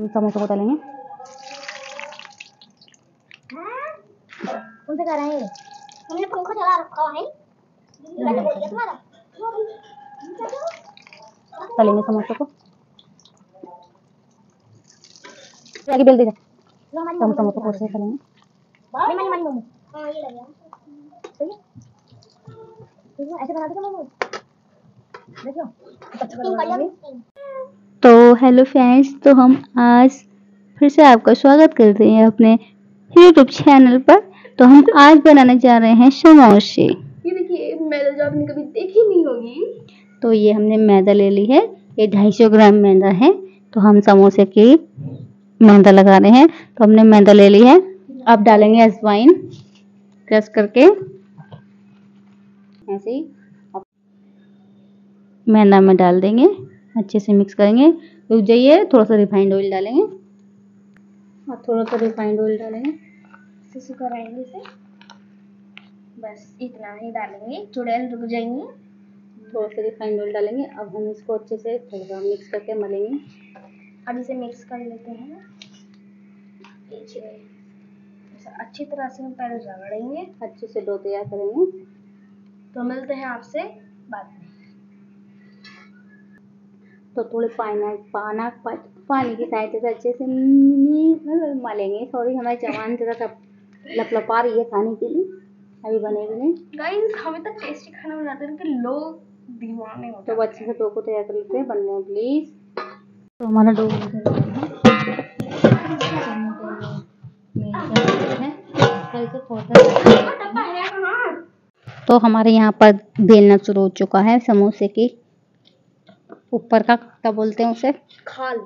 हम समोसे को तलेंगे कौन से कर रहे हैं हमने पंखा चला रखा है मैंने बोल दिया तुम्हारा तलेंगे समोसे को आगे बेल दे जा लो हमारी तो हम समोसे को ऐसे तलेंगे नहीं मैंने मानी मोमो हाँ ये लग गया सही है देखो ऐसे बना दो मोमो देखो स्टिंग कर लिया तो हेलो फ्रेंड्स तो हम आज फिर से आपका स्वागत करते हैं अपने यूट्यूब चैनल पर। तो हम आज बनाने जा रहे हैं समोसे। ये देखिए मैदा जो आपने कभी देखी नहीं होगी। तो ये हमने मैदा ले ली है ये 250 ग्राम मैदा है। तो हम समोसे की मैदा लगा रहे हैं। तो हमने मैदा ले ली है। अब डालेंगे अजवाइन क्रश करके। ऐसे ही। मैदा में डाल देंगे अच्छे से मिक्स करेंगे। रुक जाइए थोड़ा सा रिफाइंड ऑयल डालेंगे। और थोड़ा सा रिफाइंड ऑयल डालेंगे सुसु कराएँगे इसे। बस इतना ही डालेंगे। थोड़े रुक जाएँगे। थोड़ा सा रिफाइंड ऑयल डालेंगे। अब हम इसको अच्छे से थोड़ा सा मिक्स करके मलेंगे। अब इसे मिक्स कर लेते हैं। अच्छी तरह से हम पहले रगड़ेंगे अच्छे से डो तैयार करेंगे। तो मिलते हैं आपसे बाद में। तो थोड़े पानी पाना पा, पानी की सहायता से अच्छे से मलेंगे। सॉरी हमारे जवान जरा सा लपलपा रही है खाने के लिए। अभी बने भी नहीं। गाइस हमें तो टेस्टी खाना बनाते हैं कि लोग दीवाने होते तो अच्छे से डो को तैयार कर लेते हैं बनने प्लीज़ तो हमारा डो तो हमारे यहाँ पर बेलना शुरू हो चुका है समोसे की। ऊपर का क्या बोलते हैं उसे। खाल।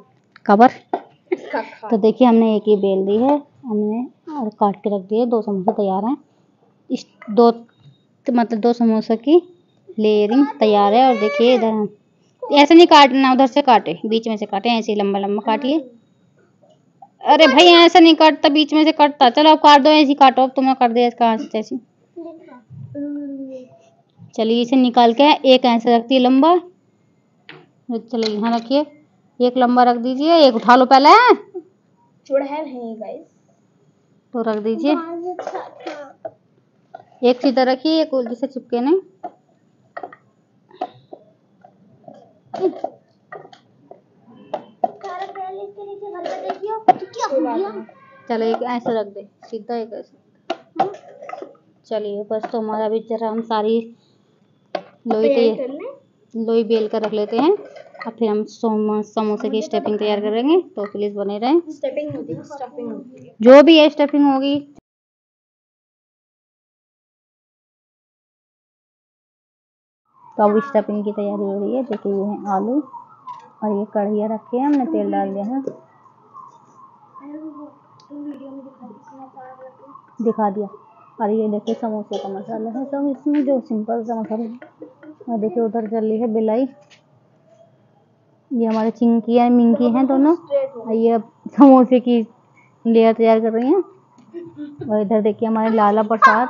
कवर खाल। तो देखिए हमने एक ही बेल दी है। हमने और काट के रख दिए। दो समोसे तैयार हैं। इस दो तो मतलब दो समोसे की लेयरिंग तैयार है। और देखिए इधर हम ऐसे नहीं काटना उधर से काटे। बीच में से काटे ऐसे लंबा लंबा काटिए। अरे भाई ऐसा नहीं काटता बीच में से कटता। चलो अब काट दो ऐसे ही काटो। अब तुम्हें कर दिया इसका ऐसे ऐसे चलिए इसे निकाल के एक ऐसे रखती है लंबा। चलिए यहाँ रखिए। एक लंबा रख दीजिए एक उठा लो पहले। है नहीं गाइस तो रख दीजिए। एक सीधा रखिए एक उल्टी से चिपके नहीं। चलो एक ऐसे रख दे सीधा एक ऐसे। चलिए बस तो हमारा भी जरा हम सारी लोई लोई बेल कर रख लेते हैं। और फिर हम सोम- समोसे की स्टेपिंग तैयार करेंगे तो प्लीज़ बने रहें। स्टफिंग जो भी है स्टेपिंग होगी। तो अब स्टफिंग की तैयारी हो रही है देखिए ये है आलू और ये कढ़िया रखी है हमने तेल डाल दिया है। दिखा दिया। और ये देखिए समोसे का मसाला है सब इसमें जो सिंपल सा मसाला और देखिए उधर चल रही है बिलाई ये हमारे चिंकी है मिंकी हैं दोनों। और ये अब समोसे की लेयर तैयार कर रही हैं। और इधर देखिए हमारे लाला प्रसाद।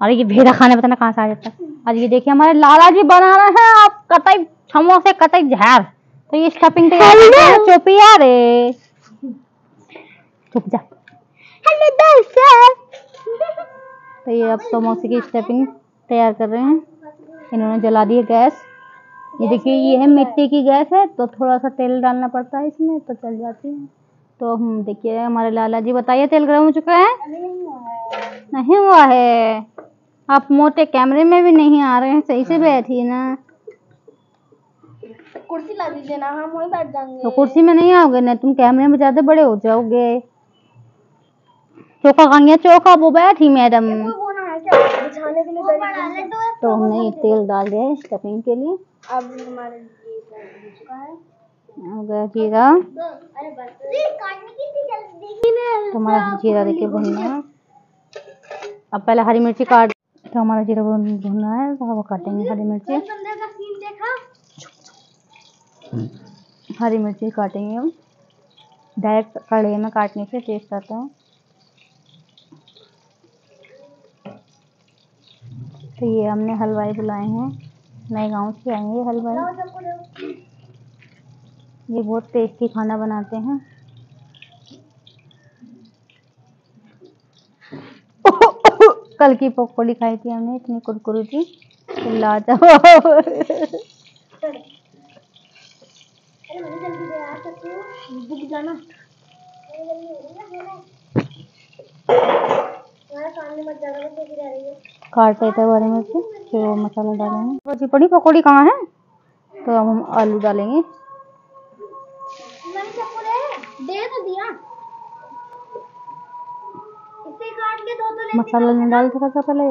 अरे ये भेड़ा खाने बताना कहाँ से आ जाता है और ये देखिए हमारे लाला जी बना रहे हैं आप कतई समोसे कतई झार तो ये स्टफिंग तैयार हैं रे। चुप जा। हेलो दोस्तों। तो ये अब समोसे की स्टफिंग तैयार कर रहे हैं। इन्होंने जला दी है गैस। ये देखिए ये है मिट्टी की गैस है तो थोड़ा सा तेल डालना पड़ता है इसमें तो चल जाती है। तो हम देखिए हमारे लाला जी बताइए तेल गर्म हो चुका है? नहीं हुआ है। आप मोटे कैमरे में भी नहीं आ रहे हैं सही से बैठिए ना। कुर्सी ला दीजिए ना हम वहीं बैठ जाएँगे। तो कुर्सी में नहीं आओगे ना तुम कैमरे में ज़्यादा बड़े हो जाओगे। चोखा खाएँगे चोखा वो बैठी मैडम। कोई वो ना क्या बिछाने के लिए दरी तो हमने ये तेल डाल दिया है स्टफिंग के लिए। अब हमारे ये हो चुका है। हो गया जीरा अरे बस। काटने की थी जल्दी देखिए तो हमारा जीरा देखिए भुनना। है अब पहले हरी मिर्ची काट तो हमारा जीरा भुन- भुनना है। तो वो काटेंगे हरी मिर्ची। हरी मिर्ची काटेंगे हम। डायरेक्ट कढ़ाई में काटने से टेस्ट आता है। तो ये हमने हलवाई बुलाए हैं। नए गाँव से आए आएँगे हलवाई। ये बहुत टेस्टी खाना बनाते हैं। कल की पकौड़ी खाई थी हमने, इतनी कुरकुरी थी। जाना। हूँ काट रहे थे बारे में फिर वो मसाला डालेंगे। बची पड़ी पकौड़ी कहाँ है? तो अब हम आलू डालेंगे। दे तो दिया। इसे काट के दो तो मसाला नहीं डाल सका था पहले?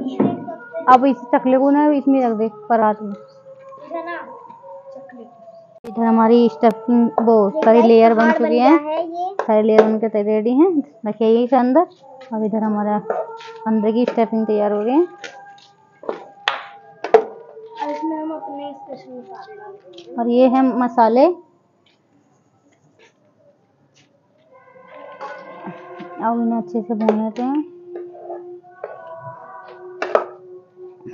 हैं अब इस चकले को ना इसमें रख दे परात में। इधर हमारी स्टफिंग वो सारी लेयर बन चुकी है। है ये। लेयर बन के रेडी हैं। रखिए ये अंदर। और इधर हमारा अंदर की स्टफिंग तैयार हो गई है। और ये है मसाले। अब इन्हें अच्छे से भून लेते हैं।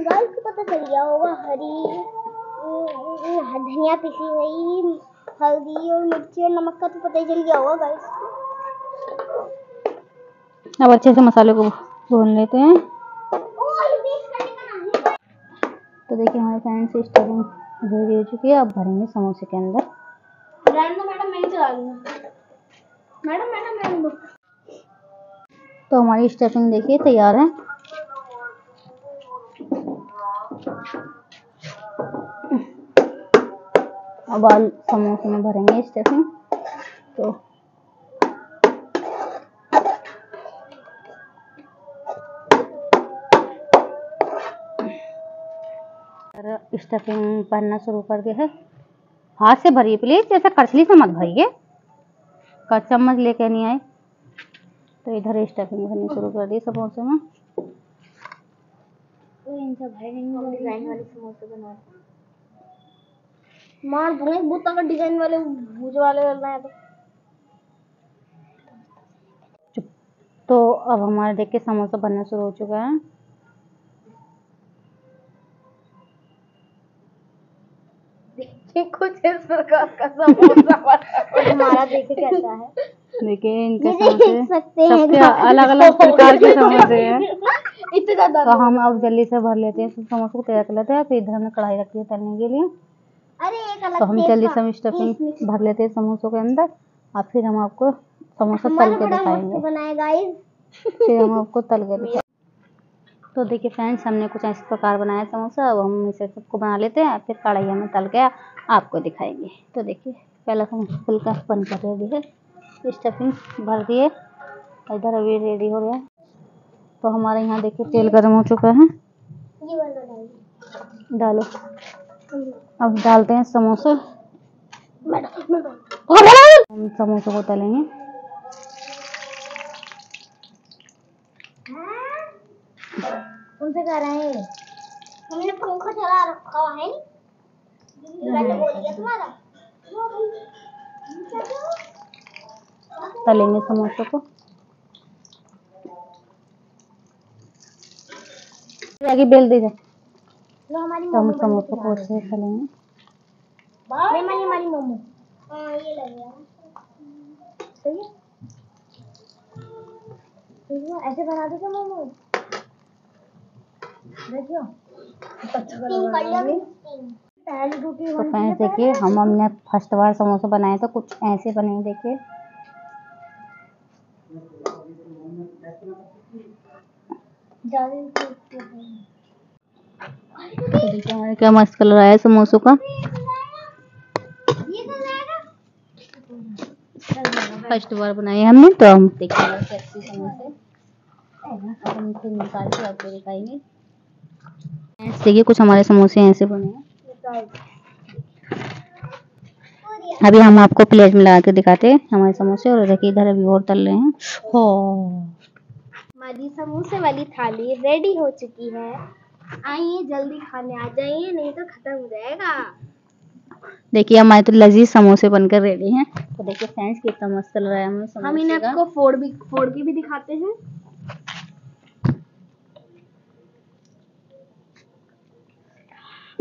गाइस को पता चल गया होगा हरी धनिया पिसी हुई हल्दी और मिर्ची और नमक का तो पता ही चल गया होगा गाइस अब अच्छे से मसाले को भून लेते हैं। तो देखिए हमारे फ्रेंड से स्टफिंग रेडी हो चुकी है। अब भरेंगे समोसे के अंदर। दो मैडम मैं चला लूँगा मैडम मैडम तो हमारी स्टफिंग देखिए तैयार है। अब आलू समोसे में भरेंगे स्टफिंग तो स्टफिंग भरना शुरू कर दिया है। हाथ से भरिए प्लीज़ जैसे कड़छली से मत भरिए। का चम्मच लेके नहीं आए। तो इधर स्टफिंग भरनी शुरू कर दी समोसे में। इन सब भाई नहीं डिज़ाइन वाले समोसे बना मार दूँगा बहुत तगड़ डिज़ाइन वाले भूज वाले करना है तो चुप। तो अब हमारे देख के समोसा बनना शुरू हो चुका है। देखिए कुछ इस प्रकार का समोसा बना हमारा देखे कैसा है? देखिए इनके समोसे हैं सबके अलग अलग प्रकार के समोसे हैं। इतने ज़्यादा तो हम अब जल्दी से भर लेते हैं इस समोसे को तैयार कर लेते हैं फिर इधर हमने कढ़ाई रखी है तलने के लिए। तो हम जल्दी का- से स्टफिंग भर लेते हैं समोसों के अंदर और फिर हम आपको समोसा तल के दिखाएँगे फिर हम आपको तल के दिखाएँगे तो देखिए फ्रेंड्स हमने कुछ इस प्रकार बनाया समोसा अब हम इसे सबको बना लेते हैं फिर कढ़ाई में तल के आपको दिखाएँगे। तो देखिए पहला समोसा फुल्का बनकर रेडी है। स्टफिंग भर दिए इधर अभी रेडी हो गया। तो हमारे यहाँ देखिए तेल गर्म हो चुका है। डालो। अब डालते हैं समोसे। हम समोसों को तलेंगे। उनसे कह रहे हैं? हमने पंखा चला रखा है। नहीं मैंने बोल दिया तुम्हारा। तलेंगे समोसे को। आगे बेल दीजिए। लो हमारी तो हम मोमो समोसे को अच्छे से तलेंगे ले मानी हमारी मोमो हाँ ये लग गया सही है। सही ऐसे बना दो क्या मोमो देखियो। रोटी तो फ्रेंड्स देखिए हम हमने फ़र्स्ट बार समोसा बनाए तो कुछ ऐसे बने देखिए। ज़्यादा तो क्या मस्त कलर आया समोसों का। फ़र्स्ट बार बनाए हमने तो हम कैसे समोसे। आपको दिखाएँगे। देखिए, कुछ हमारे समोसे ऐसे बने अभी हम आपको प्लेट में लगा के दिखाते हैं हमारे समोसे, और देखिए, इधर अभी और तल रहे हैं। हो। हमारी समोसे वाली थाली रेडी हो चुकी है। आइए जल्दी खाने आ जाइए नहीं तो खत्म हो जाएगा। देखिए हमारे तो लजीज समोसे बनकर रेडी हैं। तो देखिए फ्रेंड्स कितना मस्त लग रहा है हमें हम इन्हें आपको फोड़ भी फोड़ के भी दिखाते हैं।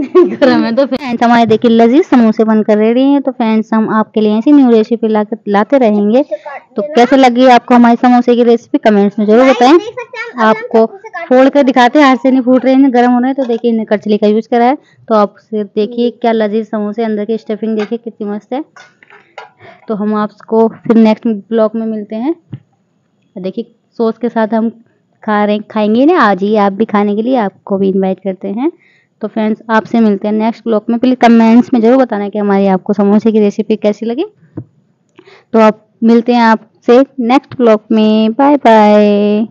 गरम है तो फ्रेंड्स हमारे देखिए लजीज समोसे बनकर रेडी हैं तो फ्रेंड्स हम आपके लिए ऐसी न्यू रेसिपी ला लाते रहेंगे। तो कैसे लगी आपको हमारी समोसे की रेसिपी कमेंट्स में ज़रूर बताएँ। आपको फोड़ कर दिखाते हैं हाथ से नहीं फूट रहे हैं गर्म हो रहे हैं तो देखिए इन्हें कचली का यूज़ करा है तो आप सिर्फ़ देखिए क्या लजीज समोसे अंदर की स्टफिंग देखिए कितनी मस्त है। तो हम आपको फिर नेक्स्ट ब्लॉग में मिलते हैं। देखिए सॉस के साथ हम खा रहे खाएँगे ना आज ही आप भी खाने के लिए आपको भी इनवाइट करते हैं। तो फ्रेंड्स आपसे मिलते हैं नेक्स्ट ब्लॉग में। प्लीज़ कमेंट्स में ज़रूर बताना कि हमारी आपको समोसे की रेसिपी कैसी लगी। तो आप मिलते हैं आपसे नेक्स्ट ब्लॉग में। Bye bye